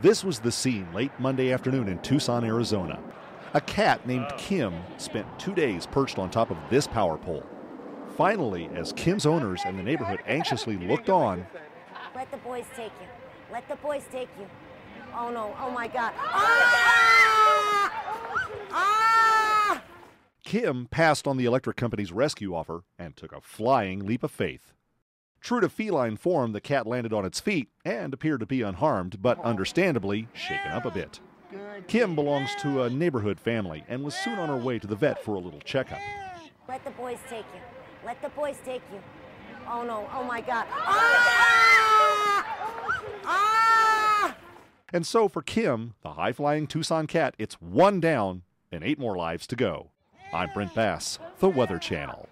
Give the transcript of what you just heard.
This was the scene late Monday afternoon in Tucson, Arizona. A cat named Kim spent two days perched on top of this power pole. Finally, as Kim's owners and the neighborhood anxiously looked on, Let the boys take you. Let the boys take you. Oh no, oh my God. Ah! Ah! Kim passed on the electric company's rescue offer and took a flying leap of faith. True to feline form, the cat landed on its feet and appeared to be unharmed, but understandably shaken up a bit. Kim belongs to a neighborhood family and was soon on her way to the vet for a little checkup. Let the boys take you. Let the boys take you. Oh no, oh my God. Ah! Ah! And so for Kim, the high flying Tucson cat, it's one down and eight more lives to go. I'm Brent Bass, the Weather Channel.